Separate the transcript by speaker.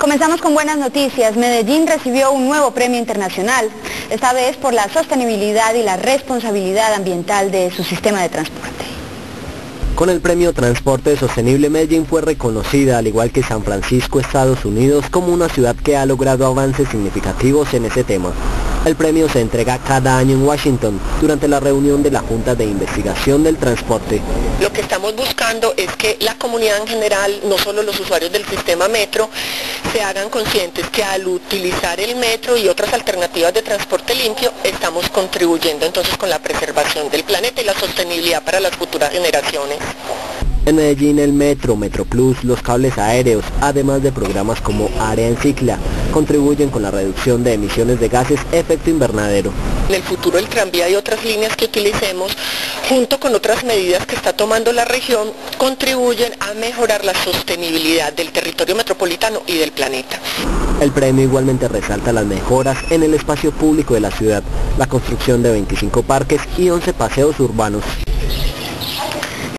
Speaker 1: Comenzamos con buenas noticias. Medellín recibió un nuevo premio internacional, esta vez por la sostenibilidad y la responsabilidad ambiental de su sistema de transporte.
Speaker 2: Con el premio Transporte Sostenible Medellín fue reconocida, al igual que San Francisco, Estados Unidos, como una ciudad que ha logrado avances significativos en ese tema. El premio se entrega cada año en Washington durante la reunión de la Junta de Investigación del Transporte.
Speaker 3: Lo que estamos buscando es que la comunidad en general, no solo los usuarios del sistema metro, se hagan conscientes que al utilizar el metro y otras alternativas de transporte limpio, estamos contribuyendo entonces con la preservación del planeta y la sostenibilidad para las futuras generaciones.
Speaker 2: En Medellín el Metro, Metro Plus, los cables aéreos, además de programas como Área en Cicla, contribuyen con la reducción de emisiones de gases efecto invernadero.
Speaker 3: En el futuro el tranvía y otras líneas que utilicemos, junto con otras medidas que está tomando la región, contribuyen a mejorar la sostenibilidad del territorio metropolitano y del planeta.
Speaker 2: El premio igualmente resalta las mejoras en el espacio público de la ciudad, la construcción de 25 parques y 11 paseos urbanos.